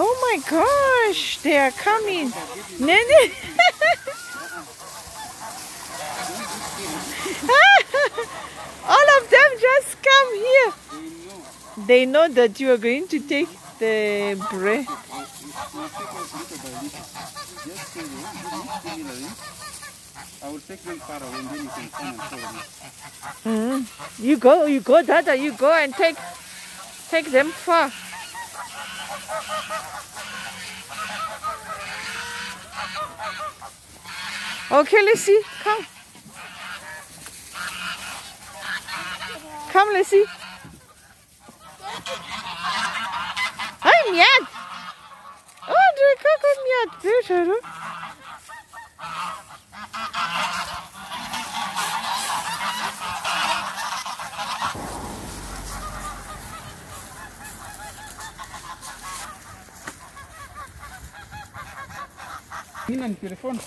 Oh my gosh, they are coming. Nene. All of them just come here. They know that you are going to take the bread. I will take them far away and then you can come and follow me. Mm. You go, you go, Dada. You go and take take them far. Okay, see. Come. Come, see. Ay, miad. Oh, du kako miad. Weet je dat? Nina ni telefoni.